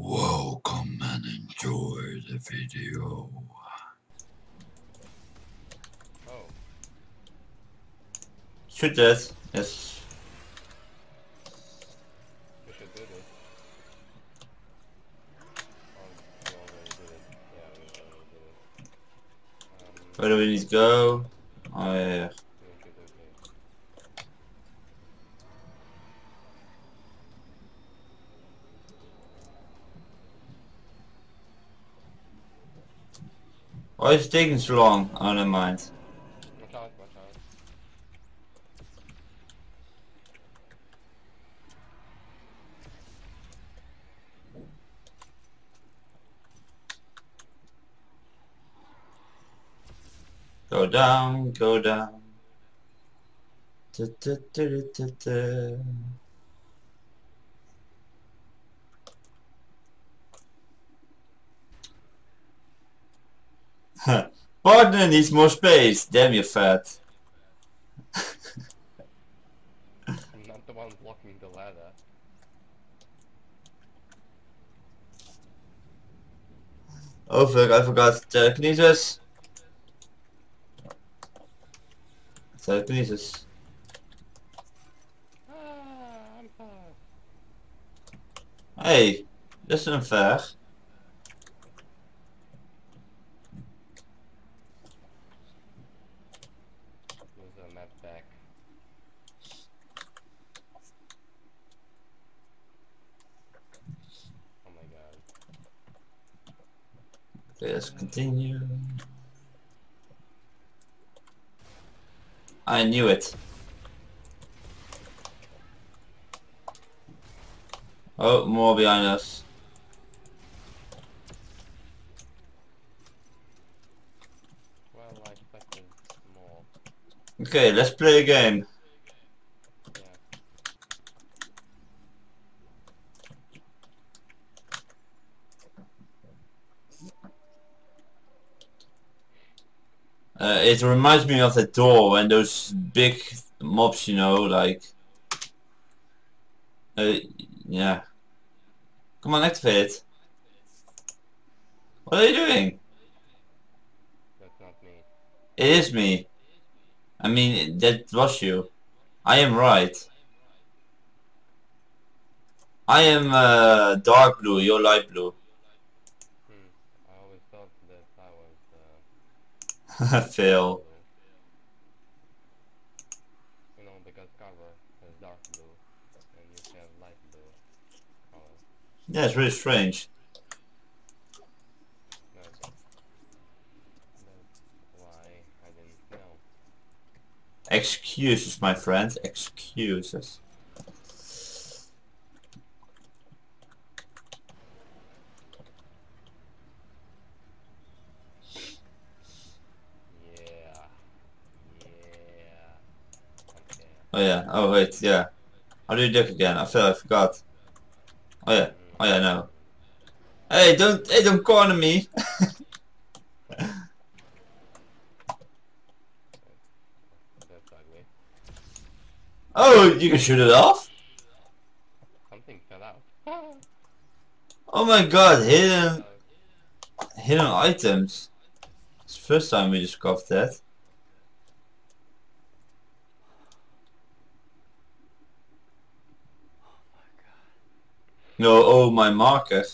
Welcome and enjoy the video. Oh, Shoot. Yes. this. Oh. Um, Where do we need to go? Oh yeah. yeah. okay, okay, okay. Oh, Why is it taking so long? Oh never mind. Go down, go down. Du- du- du- Partner needs more space. Damn you fat. I'm not the one blocking the ladder. Oh fuck, I forgot telekinesis. Telekinesis. Ah. Hey, that's unfair. Use the map back. Oh my god. Let's continue. I knew it. Oh, more behind us. Well, more. Okay, let's play a game. Yeah. Uh, it reminds me of the door when those big mobs, you know, like... Uh, yeah. Come on, activate it. What are you doing? That's not me. It is me. I mean, that was you. I am right. I am uh, dark blue, you're light blue. Hmm. I always thought that I was uh, Fail. You know, because cover is dark blue and you have light blue color. Yeah, it's really strange. That's, that's why I didn't know. Excuses, my friends, Excuses. Yeah. Yeah. Okay. Oh. Wait, yeah. How do you duck again? I feel I forgot. Oh yeah. Oh yeah, no. Hey, don't, hey, don't corner me. Oh, you can shoot it off. Something fell out. Oh my god, hidden, hidden items. It's the first time we discovered that. No, oh my marker.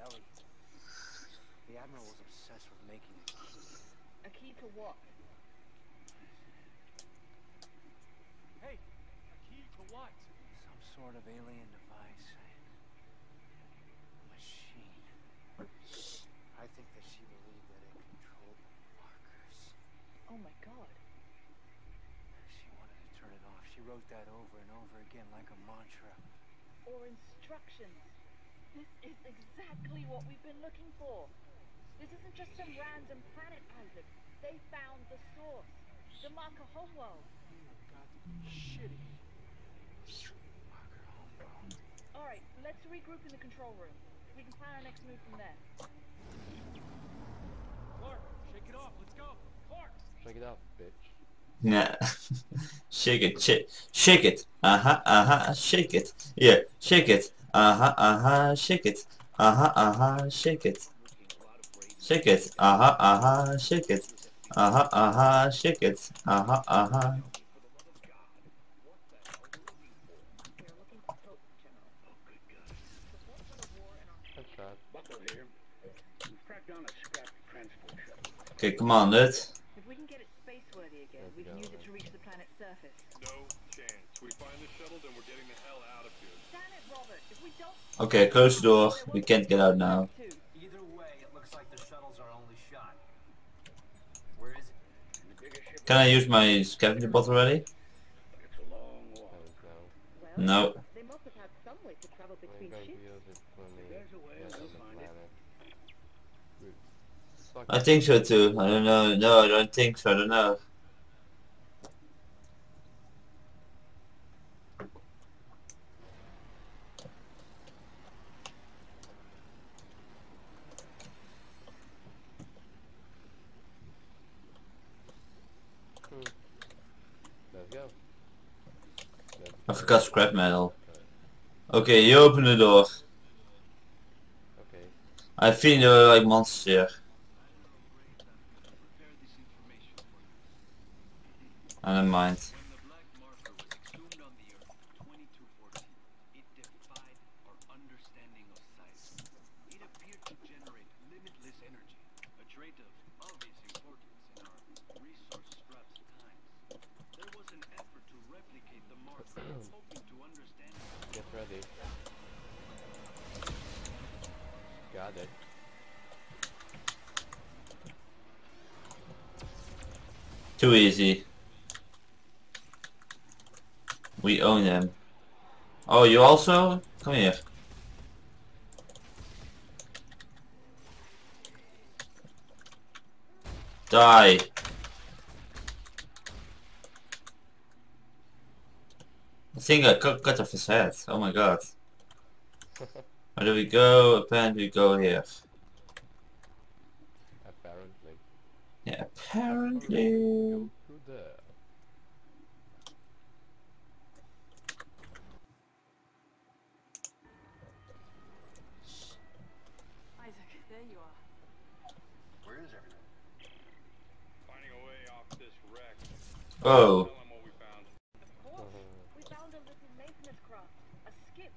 Ellie, the Admiral's quarters. Isaac's... Hey, Isaac! Isaac? Carver, what's going on? Isaac! Hey! Hey! What is it? What's going on? Nothing, nothing. Everything's fine. Everything's fine. Ellie, the Admiral was obsessed with making a key. A key to what? Hey! A key to what? Some sort of alien device. A Machine. I think that she believed that it controlled the markers. Oh my god. She wanted to turn it off. She wrote that over and over again like a mantra. Or instructions. This is exactly what we've been looking for. This isn't just some random planet, Isaac. They found the source. The marker homeworld. Shitty. Alright, let's regroup in the control room. We can plan our next move from there. Clarke, shake it off. Let's go. Clarke. Shake it off, bitch. Nah. shake it, shake, shake it. Uh huh, uh huh, shake it. Yeah, shake it. Uh huh, uh huh, shake it. Uh huh, uh huh, shake it. Shake it. Uh huh, uh huh, shake it. Uh huh, uh huh, shake it. Uh huh, uh huh. We're looking for Pope, General. Support for the war in our Headshot. Buckle here. We've tracked down a scrap transport shuttle. Okay, come on, dude. If we can get it spaceworthy again, we can use it to reach the planet's surface. No chance. We find the shuttle, then we're getting the hell out of here. Damn it, Robert. If we don't... Okay, close the door. We can't get out now. On I use my scavenger it. already? No. I think so too. I don't know. No, I don't think so. I don't know. I go. forgot scrap metal. Okay, you open the door. Okay. I feel are like monsters here. I don't mind. Too easy. We own them. Oh, you also? Come here. Die. I think I cut, cut off his head. Oh my god. Where do we go? Apparently we go here. Apparently. Yeah, apparently. Go through there. Isaac, there you are. Where is everything? Finding a way off this wreck. Oh. Tell them what we found. Of course. We found a little maintenance craft. A skip.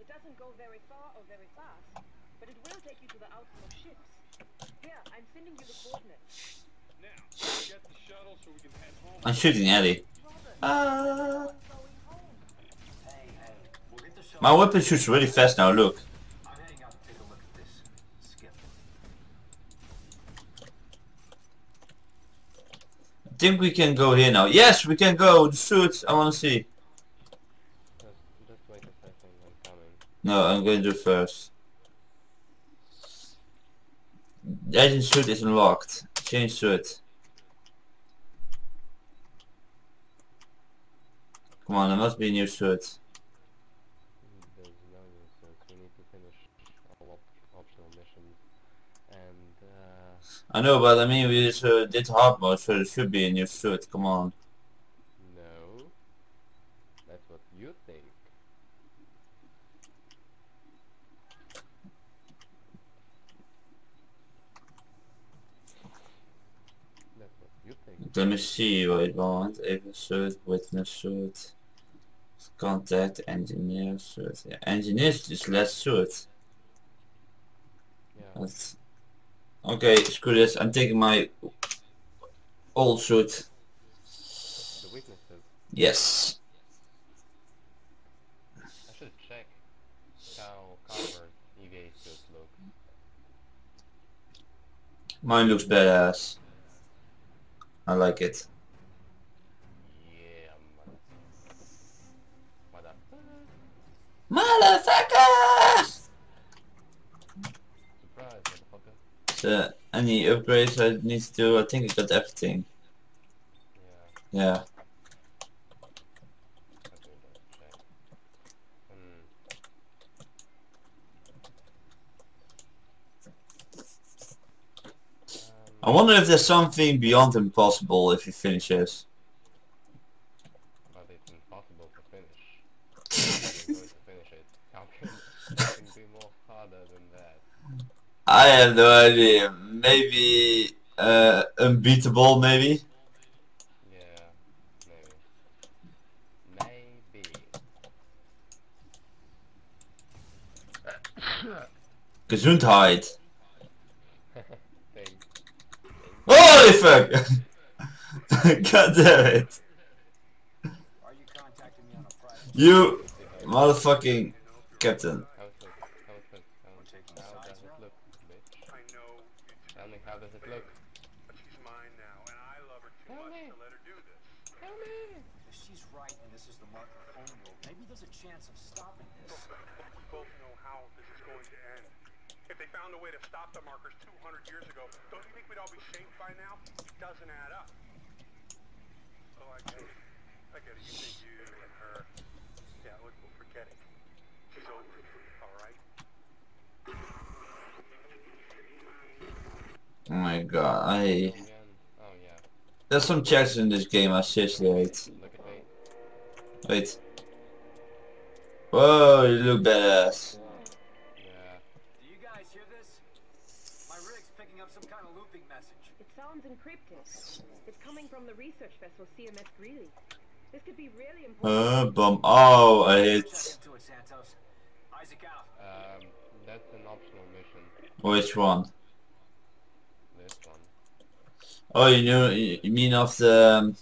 It doesn't go very far or very fast, but it will take you to the outpost ships. Here, I'm sending you the coordinates. Now, get the shuttle so we can head home. I'm shooting Ellie. Robert, Ah. I'm going home. Hey, hey. We'll get the shuttle. My weapon shoots really fast now, look. I'm heading out to take a look at this skip. I think we can go here now. Yes, we can go. Shoot. I want to see. Just, just wait a second, I'm coming. No, I'm going to do first. Agent suit is unlocked. Change suit. Come on, there must be a new suit. There's no new sense. We need to finish all op optional missions. And, uh, I know, but I mean, we just uh, did hard mode, so there should be a new suit. Come on. no. That's what you think. That's what Let me see what I want. Able suit, witness suit, contact, engineer suit. Yeah, engineer is less suit. Yeah. That's... Okay, screw this. I'm taking my old suit. The. Yes. I should check how covered EVA suit looks. Mine looks badass. I like it. Yeah, mother. Mother. Motherfucker! Surprise, motherfucker. So any upgrades I need to do, I think I got everything. Yeah. Yeah. Let me just check. Hmm. I wonder if there's something beyond impossible if he finishes. but it's impossible to finish. To finish it. How can be more harder than that? I have no idea. Maybe uh, unbeatable, maybe. Yeah, maybe. Maybe. Gesundheit. Holy fuck! God damn it! Are you contacting me on a private? You motherfucking captain. How's it? How's it? How's taking How sides does it now? look, bitch? I know Tell me, how does it look? she's mine now, and I love her too much to let her do this. Tell me! If she's right and this is the mark of maybe there's a chance of stopping this. We both know how this is going to end. If they found a way to stop the markers 200 years ago, don't you think we'd all be safe by now? It doesn't add up. Oh, I get it. I get it. You think you and her. Yeah, we'll, we'll forget it. She's over it, all right? Oh my god, I... Oh yeah. There's some checks in this game I seriously hate. Look at me. Wait. Whoa, you look badass. Sounds encrypted. It's coming from the research vessel CMS Greely. This could be really important. Uh, bum. Oh, I Check hit. into it, Santos. Isaac out. Um, that's an optional mission. Which one? This one. Oh, you know, you mean of the um,